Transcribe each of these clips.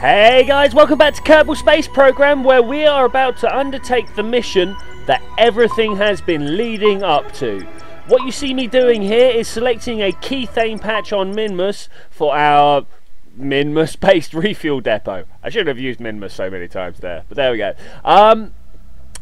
Hey guys, welcome back to Kerbal Space Program where we are about to undertake the mission that everything has been leading up to. What you see me doing here is selecting a Kethane patch on Minmus for our Minmus based refuel depot. I should have used Minmus so many times there, but there we go. Um,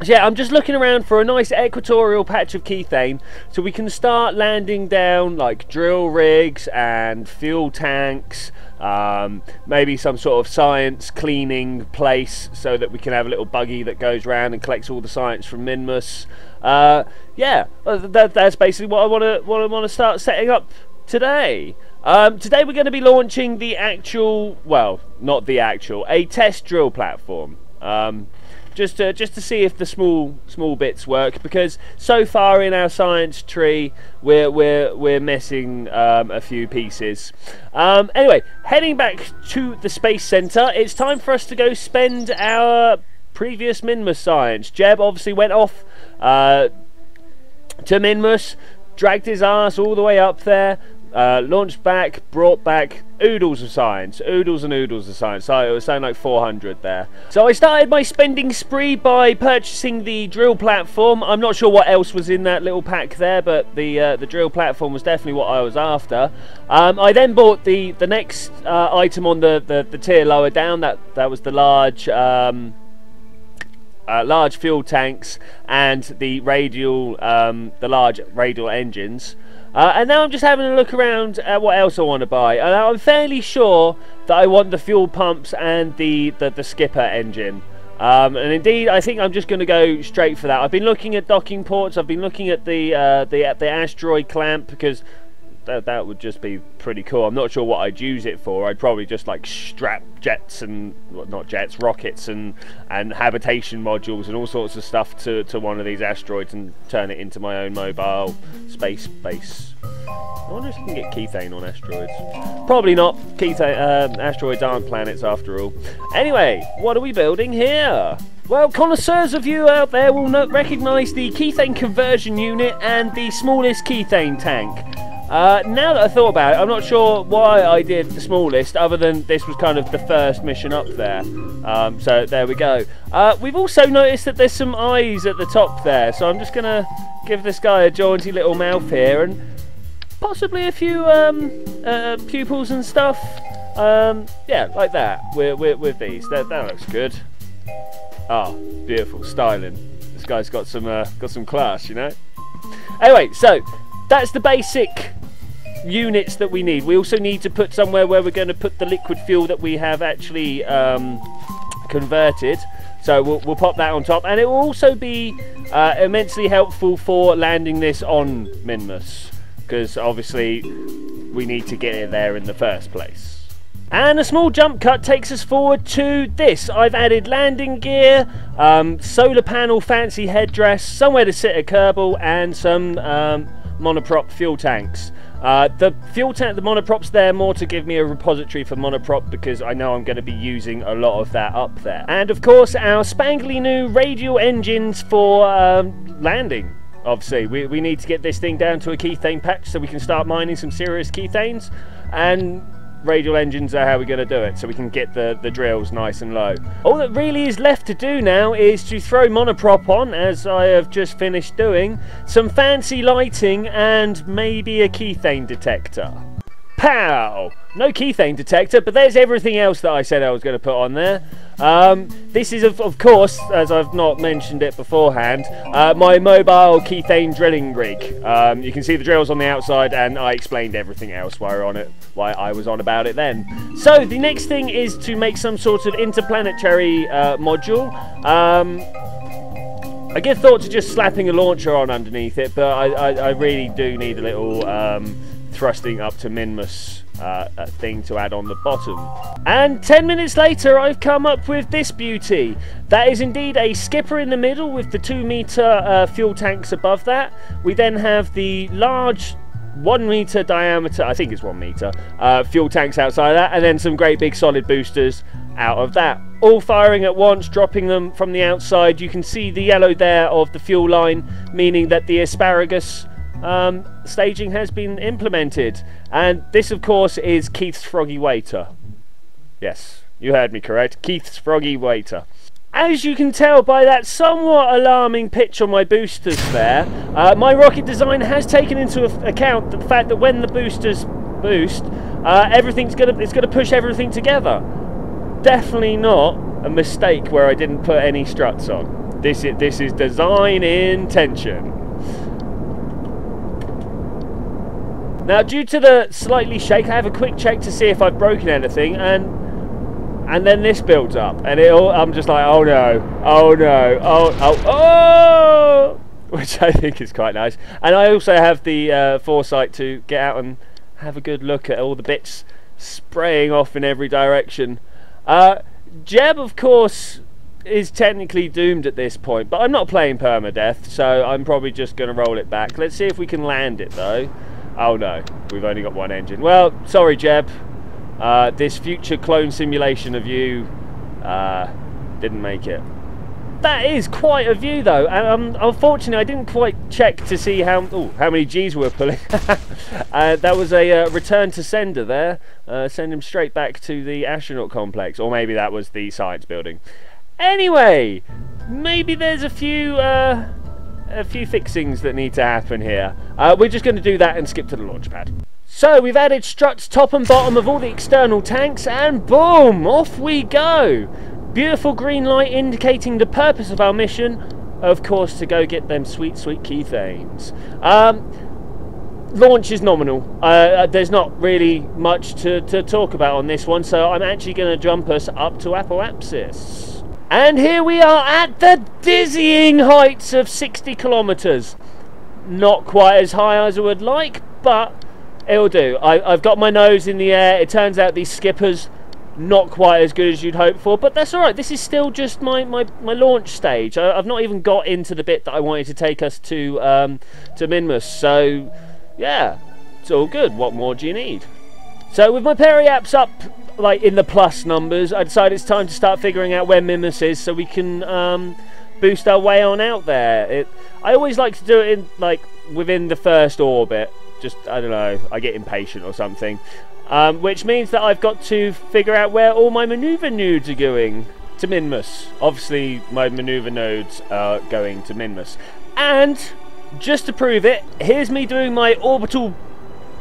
so yeah, I'm just looking around for a nice equatorial patch of kethane so we can start landing down like drill rigs and fuel tanks, um, maybe some sort of science cleaning place so that we can have a little buggy that goes around and collects all the science from Minmus. Uh, yeah, uh, that, that's basically what I want to what I want to start setting up today. Um, today we're going to be launching the actual, well, not the actual, a test drill platform. Um, just to, just to see if the small small bits work because so far in our science tree we're we're we're missing um, a few pieces. Um, anyway, heading back to the space center, it's time for us to go spend our previous Minmus science. Jeb obviously went off uh, to Minmus, dragged his ass all the way up there, uh, launched back, brought back oodles of science, oodles and oodles of science. So it was saying like 400 there. So I started my spending spree by purchasing the drill platform. I'm not sure what else was in that little pack there, but the uh, the drill platform was definitely what I was after. Um, I then bought the the next uh, item on the, the, the tier lower down. That that was the large. Um, uh, large fuel tanks and the radial, um, the large radial engines. Uh, and now I'm just having a look around at what else I want to buy. And I'm fairly sure that I want the fuel pumps and the, the, the skipper engine. Um, and indeed, I think I'm just going to go straight for that. I've been looking at docking ports. I've been looking at the uh, the the asteroid clamp because that, that would just be pretty cool. I'm not sure what I'd use it for. I'd probably just like strap jets and well, not jets, rockets and and habitation modules and all sorts of stuff to to one of these asteroids and turn it into my own mobile space base. I wonder if you can get kethane on asteroids. Probably not. Kethane uh, asteroids aren't planets after all. Anyway, what are we building here? Well, connoisseurs of you out there will recognise the kethane conversion unit and the smallest kethane tank. Uh, now that I thought about it, I'm not sure why I did the smallest, other than this was kind of the first mission up there. Um, so there we go. Uh, we've also noticed that there's some eyes at the top there, so I'm just going to give this guy a jaunty little mouth here, and possibly a few um, uh, pupils and stuff. Um, yeah, like that, with, with, with these. That, that looks good. Ah, oh, beautiful, styling. This guy's got some, uh, got some class, you know? Anyway, so that's the basic units that we need. We also need to put somewhere where we're going to put the liquid fuel that we have actually um, converted. So we'll, we'll, pop that on top. And it will also be uh, immensely helpful for landing this on Minmus. Because obviously we need to get it there in the first place. And a small jump cut takes us forward to this. I've added landing gear, um, solar panel fancy headdress, somewhere to sit a Kerbal, and some um, monoprop fuel tanks. Uh, the fuel tank, the monoprop's there more to give me a repository for monoprop because I know I'm going to be using a lot of that up there. And of course, our spangly new radial engines for um, landing. Obviously, we, we need to get this thing down to a kethane patch so we can start mining some serious kethanes. And radial engines are how we're going to do it so we can get the, the drills nice and low. All that really is left to do now is to throw monoprop on as I have just finished doing, some fancy lighting and maybe a kethane detector. Pow! No kethane detector, but there's everything else that I said I was going to put on there. Um, this is, of, of, course, as I've not mentioned it beforehand, uh, my mobile kethane drilling rig. Um, you can see the drills on the outside, and I explained everything else while on it, why I was on about it then. So the next thing is to make some sort of interplanetary uh, module. Um, I give thought to just slapping a launcher on underneath it, but I, I, I really do need a little thrusting up to Minmus uh, thing to add on the bottom. And 10 minutes later I've come up with this beauty. That is indeed a skipper in the middle with the 2 meter uh, fuel tanks above that. We then have the large one meter diameter, I think it's one meter, uh, fuel tanks outside of that, and then some great big solid boosters out of that. All firing at once, dropping them from the outside. You can see the yellow there of the fuel line, meaning that the asparagus um, staging has been implemented. And this, of course, is Keith's Froggy Waiter. Yes, You heard me correct. Keith's Froggy Waiter. As you can tell by that somewhat alarming pitch on my boosters there, uh, my rocket design has taken into account the fact that when the boosters boost, uh, everything's gonna it's gonna push everything together. Definitely not a mistake where I didn't put any struts on. This is this is design intention. Now, due to the slightly shake, I have a quick check to see if I've broken anything, and and then this builds up, and it all, I'm just like, oh no, oh no, oh, oh, oh, which I think is quite nice. And I also have the uh, foresight to get out and have a good look at all the bits spraying off in every direction. Uh, Jeb, of course, is technically doomed at this point, but I'm not playing permadeath, so I'm probably just going to roll it back. Let's see if we can land it, though. Oh no, we've only got one engine. Well, sorry, Jeb. Uh, this future clone simulation of you uh, didn't make it. That is quite a view though, and um, unfortunately I didn't quite check to see how ooh, how many G's we were pulling. uh, that was a uh, return to sender there, uh, send him straight back to the astronaut complex, or maybe that was the science building. Anyway, maybe there's a few uh, a few fixings that need to happen here. Uh, we're just going to do that and skip to the launch pad. So we've added struts top and bottom of all the external tanks and boom, off we go. Beautiful green light indicating the purpose of our mission, of course to go get them sweet, sweet Keithanes. Um, launch is nominal. Uh, uh, there's not really much to, to talk about on this one, so I'm actually going to jump us up to Apoapsis. And here we are at the dizzying heights of 60 kilometres. Not quite as high as I would like, but It'll do. I, have got my nose in the air. It turns out these skippers not quite as good as you'd hope for, but that's all right. This is still just my, my, my launch stage. I, have not even got into the bit that I wanted to take us to um, to Minmus. So, yeah, it's all good. What more do you need? So with my periaps up like in the plus numbers, I decided it's time to start figuring out where Minmus is so we can um, boost our way on out there. It, I always like to do it in like within the first orbit just I don't know, I get impatient or something. Um, which means that I've got to figure out where all my maneuver nodes are going to Minmus. Obviously, my maneuver nodes are going to Minmus. And just to prove it, here's me doing my orbital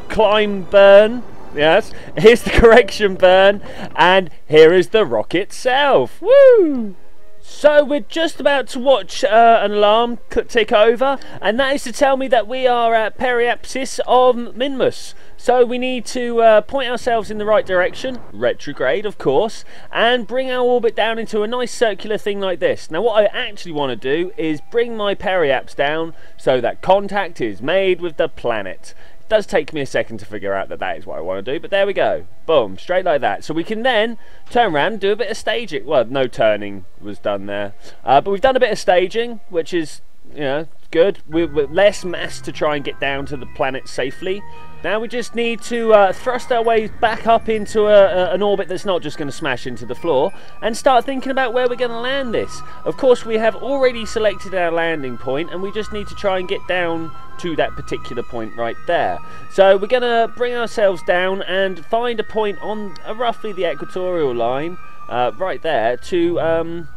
climb burn. Yes, here's the correction burn, and here is the rocket itself. Woo! So we're just about to watch uh, an alarm tick over, and that is to tell me that we are at periapsis of Minmus. So we need to uh, point ourselves in the right direction, retrograde of course, and bring our orbit down into a nice circular thing like this. Now what I actually want to do is bring my periaps down so that contact is made with the planet does take me a second to figure out that that is what I want to do, but there we go. Boom, straight like that. So we can then turn around do a bit of staging. Well, no turning was done there. Uh, but we've done a bit of staging, which is, you know, good. We're, we're less mass to try and get down to the planet safely. Now we just need to uh, thrust our way back up into a, a, an orbit that's not just going to smash into the floor and start thinking about where we're going to land this. Of course, we have already selected our landing point and we just need to try and get down to that particular point right there. So we're going to bring ourselves down and find a point on uh, roughly the equatorial line uh, right there to um,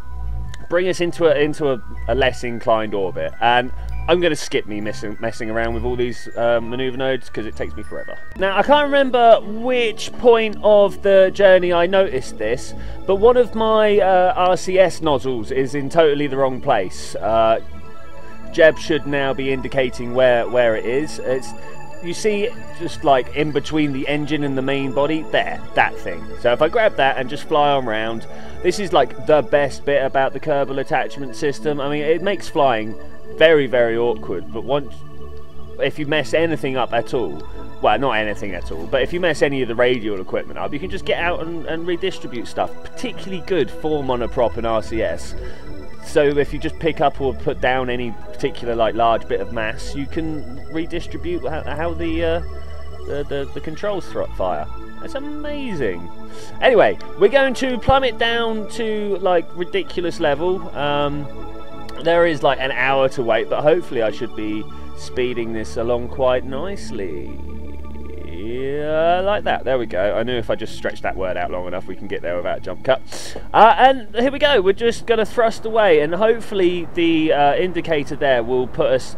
bring us into a, into a, a less inclined orbit. And I'm going to skip me messing, messing around with all these um, maneuver nodes because it takes me forever. Now, I can't remember which point of the journey I noticed this, but one of my uh, RCS nozzles is in totally the wrong place. Uh, Jeb should now be indicating where, where it is. It's you see just like in between the engine and the main body there that thing so if I grab that and just fly on round this is like the best bit about the Kerbal attachment system I mean it makes flying very, very awkward. But once, if you mess anything up at all, well, not anything at all, but if you mess any of the radial equipment up, you can just get out and, and redistribute stuff. Particularly good for monoprop and RCS. So if you just pick up or put down any particular like large bit of mass, you can redistribute how, how the, uh, the, the the controls fire. That's amazing. Anyway, we're going to plummet down to like ridiculous level. Um, there is like an hour to wait, but hopefully I should be speeding this along quite nicely. uh, like that. There we go. I knew if I just stretch that word out long enough, we can get there without jump cut. Uh, and here we go. We're just going to thrust away, and hopefully the uh, indicator there will put us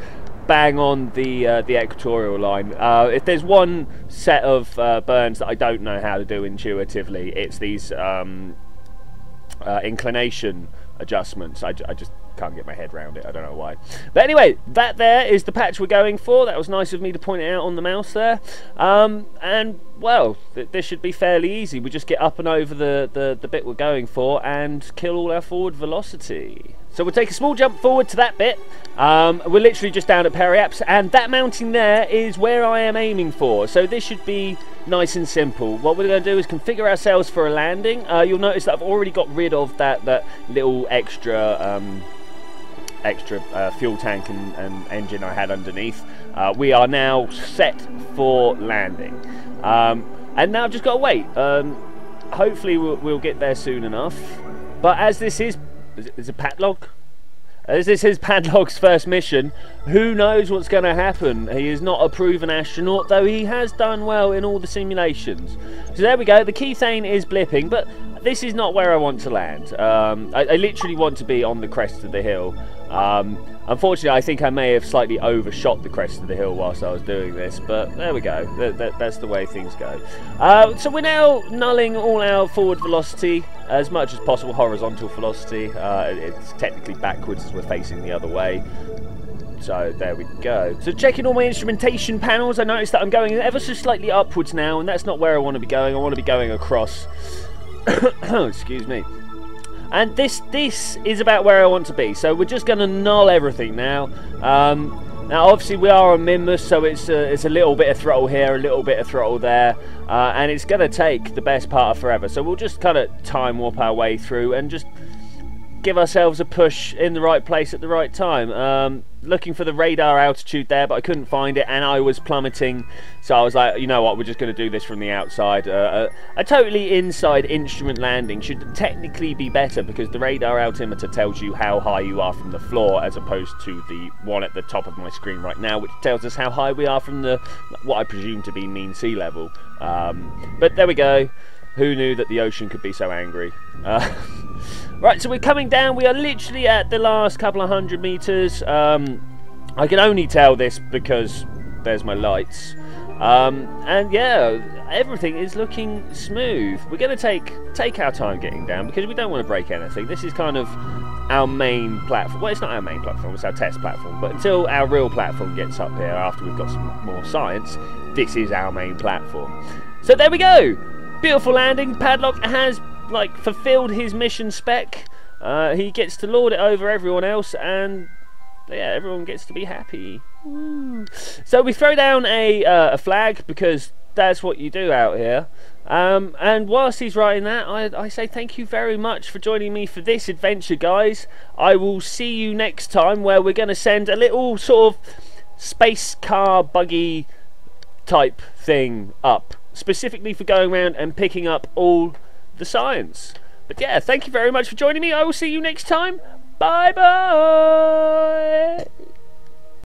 bang on the uh, the equatorial line. Uh, if there's one set of uh, burns that I don't know how to do intuitively, it's these um, uh, inclination adjustments. I, I just can't get my head around it. I don't know why. But anyway, that there is the patch we're going for. That was nice of me to point it out on the mouse there. Um, and well, th this should be fairly easy. We just get up and over the, the, the bit we're going for and kill all our forward velocity. So we'll take a small jump forward to that bit. Um, we're literally just down at Periaps, and that mountain there is where I am aiming for. So this should be nice and simple. What we're going to do is configure ourselves for a landing. Uh, you'll notice that I've already got rid of that, that little extra... Um, extra uh, fuel tank and, and, engine I had underneath. Uh, we are now set for landing. Um, and now I've just got to wait. Um, hopefully we'll, we'll, get there soon enough. But as this is is it Padlock? As this is Padlock's first mission, who knows what's going to happen? He is not a proven astronaut, though he has done well in all the simulations. So there we go, the Kethane is blipping, but this is not where I want to land. Um, I, I, literally want to be on the crest of the hill. Um, unfortunately, I think I may have slightly overshot the crest of the hill whilst I was doing this, but there we go. That, that, that's the way things go. Uh, so we're now nulling all our forward velocity as much as possible, horizontal velocity. Uh, it's technically backwards as we're facing the other way. So there we go. So checking all my instrumentation panels, I noticed that I'm going ever so slightly upwards now, and that's not where I want to be going. I want to be going across. Excuse me. And this this is about where I want to be. So we're just going to null everything now. Um, now, obviously, we are on Minmus, so it's a, it's a little bit of throttle here, a little bit of throttle there, uh, and it's going to take the best part of forever. So we'll just kind of time warp our way through and just give ourselves a push in the right place at the right time. Um, looking for the radar altitude there, but I couldn't find it, and I was plummeting. So I was like, you know what, we're just going to do this from the outside. Uh, a, a, totally inside instrument landing should technically be better because the radar altimeter tells you how high you are from the floor, as opposed to the one at the top of my screen right now, which tells us how high we are from the what I presume to be mean sea level. Um, but there we go. Who knew that the ocean could be so angry? Uh, right, so we're coming down. We are literally at the last couple of hundred meters. Um, I can only tell this because there's my lights. Um, and yeah, everything is looking smooth. We're going to take take our time getting down because we don't want to break anything. This is kind of our main platform. Well, it's not our main platform, it's our test platform. But until our real platform gets up here after we've got some more science, this is our main platform. So there we go. Beautiful landing. Padlock has like fulfilled his mission spec. Uh, he gets to lord it over everyone else, and yeah, everyone gets to be happy. So we throw down a, uh, a flag because that's what you do out here. Um, and whilst he's writing that, I, I, say thank you very much for joining me for this adventure, guys. I will see you next time where we're going to send a little sort of space car buggy type thing up specifically for going around and picking up all the science. But yeah, thank you very much for joining me. I will see you next time. Bye bye.